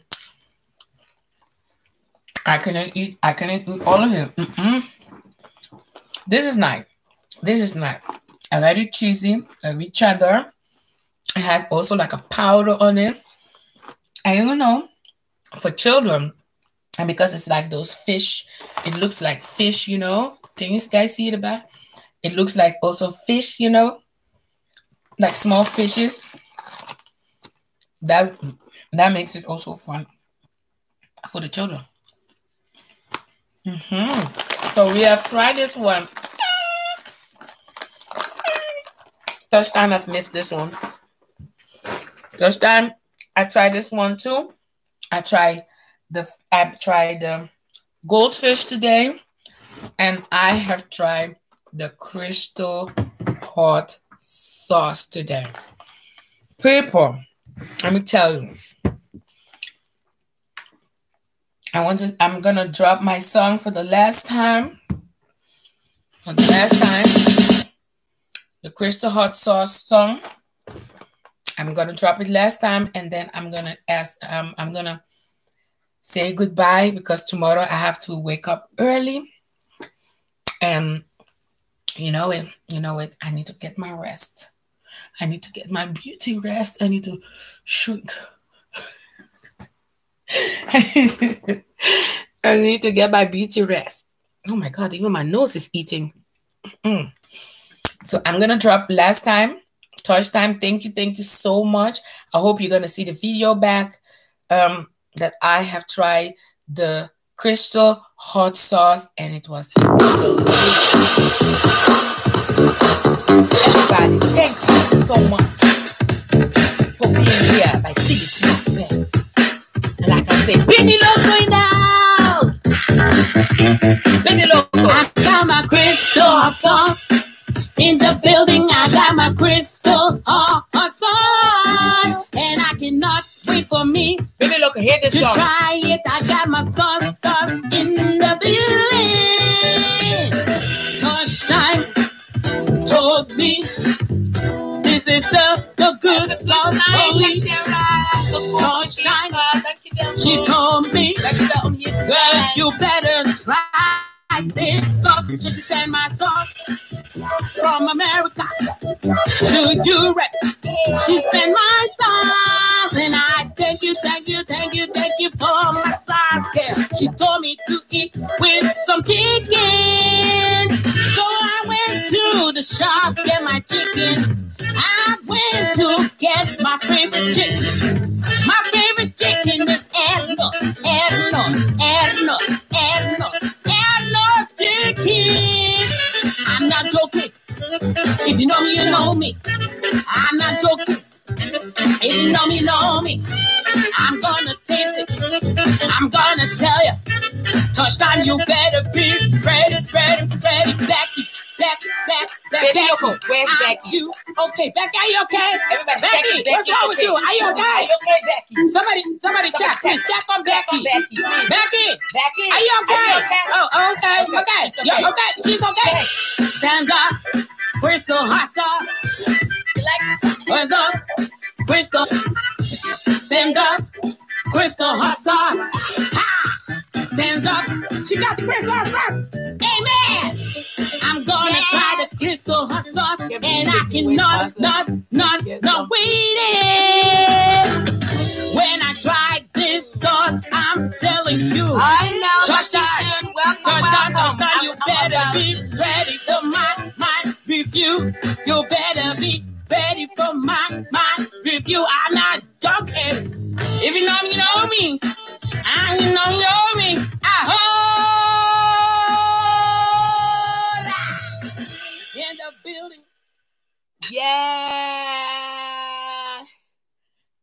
I couldn't eat. I couldn't eat all of it. Mm-mm. This is nice. This is nice. A very cheesy, very cheddar. It has also like a powder on it. And you know, for children, and because it's like those fish, it looks like fish, you know. Can you guys see it back? It looks like also fish, you know, like small fishes that that makes it also fun for the children. Mm-hmm. So we have tried this one. First time I've missed this one. First time I tried this one too. I tried the I tried the goldfish today, and I have tried the crystal hot sauce today. People, let me tell you. I want to I'm gonna drop my song for the last time. For the last time. The Crystal Hot Sauce song. I'm gonna drop it last time and then I'm gonna ask um I'm gonna say goodbye because tomorrow I have to wake up early. And you know it, you know it, I need to get my rest. I need to get my beauty rest. I need to shrink. I need to get my beauty rest. Oh my God, even my nose is eating. Mm. So I'm going to drop last time, Tosh time. Thank you. Thank you so much. I hope you're going to see the video back um, that I have tried the crystal hot sauce and it was delicious. Everybody, thank you so much for being here by Man. And like I say, Benny Loco in the house. Benny Loco. I got my crystal sauce in the building. I got my crystal sauce, and I cannot wait for me Benny Loco, hear this to song. try it. I got my sauce sauce this is the the good sauce only. Tosh time. She told me, girl, you better try this sauce. She sent my sauce from America to Europe. She sent my sauce, and I thank you, thank you, thank you, thank you for my sauce, girl. She told me to eat with some chicken, so to the shop get my chicken. I went to get my favorite chicken. My favorite chicken is Edna, Edna, Edna, Edna, Edna chicken. I'm not joking. If you know me, you know me. I'm not joking. If you know me, you know me. I'm gonna taste it. I'm gonna tell you. Touchdown, you better be ready, ready, ready. Becky, Becky, Becky, Becky. Baby Loco, where's Are Becky? You okay? Becky, are you okay? Everybody Becky, if Becky's what's wrong with you? Are you Are okay? you okay, Becky? Somebody, somebody, Somebody check, check. please. Check on Check Becky. on Becky, please. Becky, Becky, are you okay? Are you okay? Oh, okay, Okay, okay. she's You're okay. okay. She's okay. Stand up, Crystal hot sauce. You like Stand up, Crystal. Stand up, Crystal hot sauce. Ha! Stand up. She got the crystal sauce. Amen. I'm gonna Yes. try the crystal hot sauce, and I cannot, not, not, Yes, not wait it. When I try this sauce, I'm telling you. I know time. kitchen. Welcome, Touchdown, welcome. you better be ready for my, my review. You better be ready for my, my review. I'm not joking. If you know me, you know me. I know you me. I hold in the building. Yeah.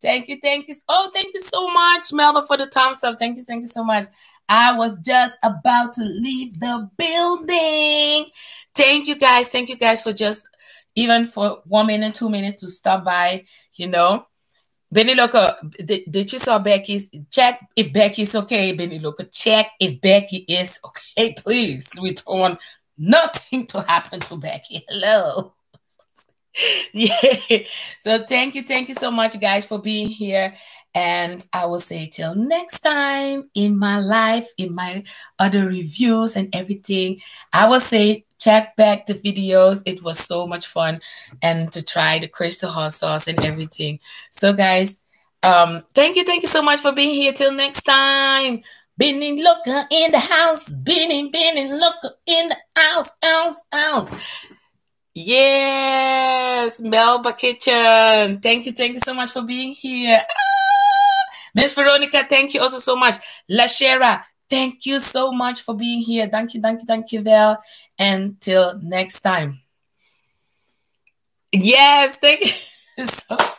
Thank you, thank you. Oh, thank you so much, Melba, for the thumbs up. Thank you, thank you so much. I was just about to leave the building. Thank you guys. Thank you guys for just even for one minute, two minutes to stop by. You know, Benny Loco, did, you saw Becky's? Check if Becky's okay, Benny Loco. Check if Becky is okay, please. We don't want nothing to happen to Becky. Hello. yeah. So thank you, thank you so much, guys, for being here. And I will say till next time in my life, in my other reviews and everything. I will say check back the videos. It was so much fun and to try the crystal hot sauce and everything. So, guys, um, thank you, thank you so much for being here. Till next time. Benny Loco in the house. Benny, Benny Loco in the house, house, house. Yes, Melba Kitchen. Thank you, thank you so much for being here. Ah! Miss Veronica, thank you also so much. La Shera, thank you so much for being here. Thank you, thank you, thank you, Val. Until next time. Yes, thank you.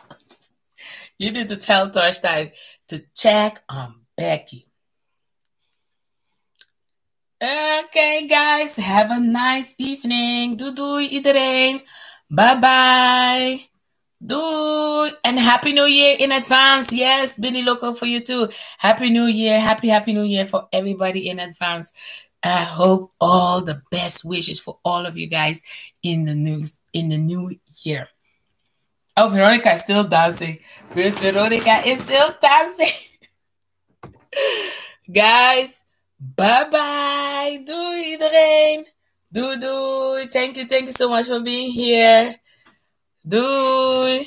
You need to tell Tosh Time to check on Becky. Okay, guys, have a nice evening. Doei doei iedereen. Bye bye. Dude, and happy new year in advance. Yes, Billy Loco for you too. Happy new year. Happy, happy new year for everybody in advance. I hope all the best wishes for all of you guys in the news in the new year. Oh, Veronica is still dancing. Miss Veronica is still dancing. guys, bye bye. Doei iedereen. Doei doei. Thank you, thank you so much for being here. Doei.